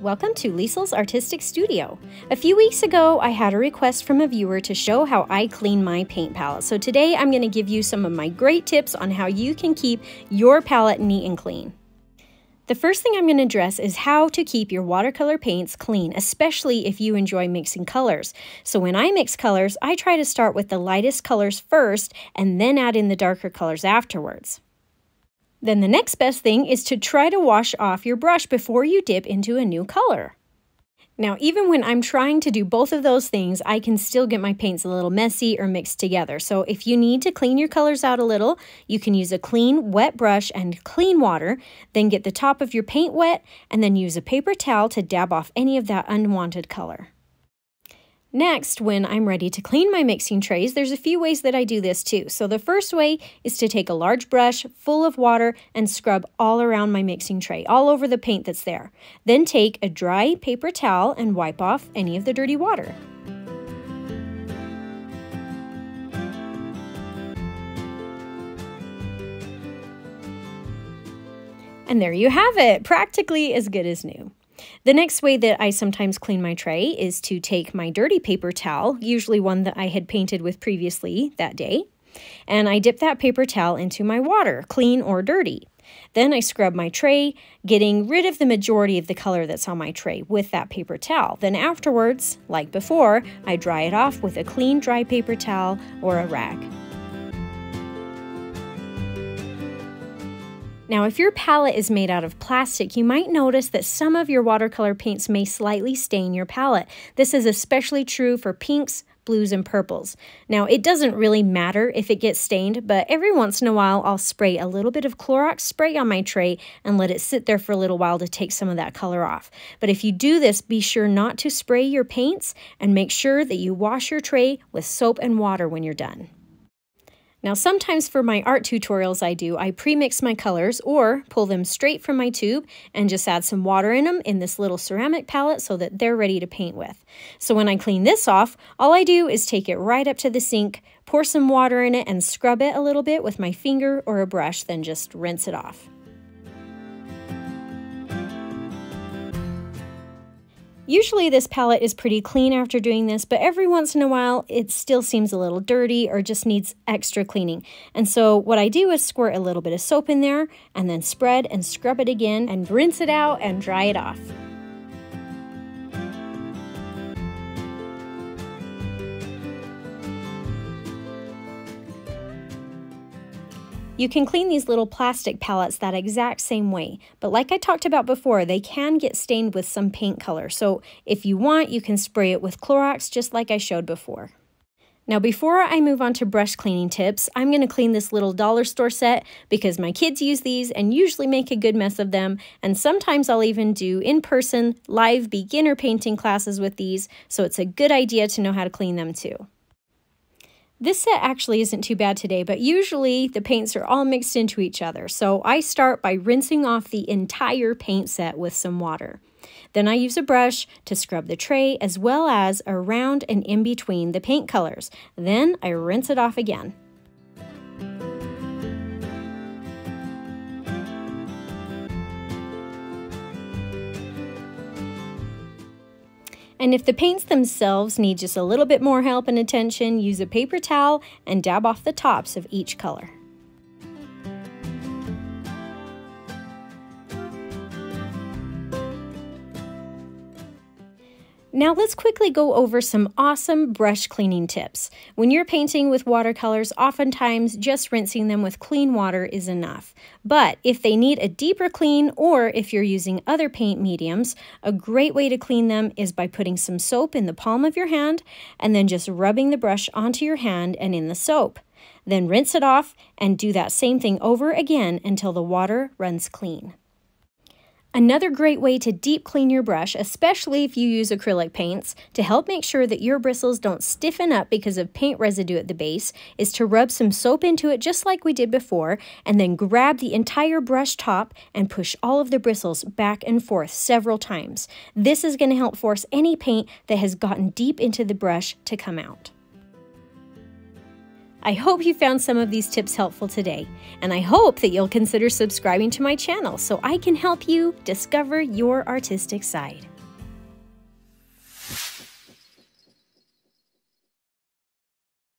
Welcome to Liesl's Artistic Studio. A few weeks ago, I had a request from a viewer to show how I clean my paint palette. So today I'm going to give you some of my great tips on how you can keep your palette neat and clean. The first thing I'm going to address is how to keep your watercolor paints clean, especially if you enjoy mixing colors. So when I mix colors, I try to start with the lightest colors first and then add in the darker colors afterwards. Then the next best thing is to try to wash off your brush before you dip into a new color. Now, even when I'm trying to do both of those things, I can still get my paints a little messy or mixed together. So if you need to clean your colors out a little, you can use a clean, wet brush and clean water, then get the top of your paint wet, and then use a paper towel to dab off any of that unwanted color. Next, when I'm ready to clean my mixing trays, there's a few ways that I do this too. So the first way is to take a large brush full of water and scrub all around my mixing tray, all over the paint that's there. Then take a dry paper towel and wipe off any of the dirty water. And there you have it, practically as good as new. The next way that I sometimes clean my tray is to take my dirty paper towel, usually one that I had painted with previously that day, and I dip that paper towel into my water, clean or dirty. Then I scrub my tray, getting rid of the majority of the color that's on my tray with that paper towel. Then afterwards, like before, I dry it off with a clean dry paper towel or a rag. Now, if your palette is made out of plastic, you might notice that some of your watercolor paints may slightly stain your palette. This is especially true for pinks, blues, and purples. Now, it doesn't really matter if it gets stained, but every once in a while I'll spray a little bit of Clorox spray on my tray and let it sit there for a little while to take some of that color off. But if you do this, be sure not to spray your paints and make sure that you wash your tray with soap and water when you're done. Now sometimes for my art tutorials I do, I pre-mix my colors or pull them straight from my tube and just add some water in them in this little ceramic palette so that they're ready to paint with. So when I clean this off, all I do is take it right up to the sink, pour some water in it and scrub it a little bit with my finger or a brush, then just rinse it off. Usually this palette is pretty clean after doing this, but every once in a while it still seems a little dirty or just needs extra cleaning. And so what I do is squirt a little bit of soap in there and then spread and scrub it again and rinse it out and dry it off. You can clean these little plastic palettes that exact same way, but like I talked about before, they can get stained with some paint color. So if you want, you can spray it with Clorox just like I showed before. Now before I move on to brush cleaning tips, I'm going to clean this little dollar store set because my kids use these and usually make a good mess of them and sometimes I'll even do in-person live beginner painting classes with these so it's a good idea to know how to clean them too. This set actually isn't too bad today, but usually the paints are all mixed into each other. So I start by rinsing off the entire paint set with some water. Then I use a brush to scrub the tray as well as around and in between the paint colors. Then I rinse it off again. And if the paints themselves need just a little bit more help and attention, use a paper towel and dab off the tops of each color. Now let's quickly go over some awesome brush cleaning tips. When you're painting with watercolors, oftentimes just rinsing them with clean water is enough. But if they need a deeper clean or if you're using other paint mediums, a great way to clean them is by putting some soap in the palm of your hand and then just rubbing the brush onto your hand and in the soap. Then rinse it off and do that same thing over again until the water runs clean. Another great way to deep clean your brush, especially if you use acrylic paints, to help make sure that your bristles don't stiffen up because of paint residue at the base, is to rub some soap into it just like we did before, and then grab the entire brush top and push all of the bristles back and forth several times. This is going to help force any paint that has gotten deep into the brush to come out. I hope you found some of these tips helpful today, and I hope that you'll consider subscribing to my channel so I can help you discover your artistic side.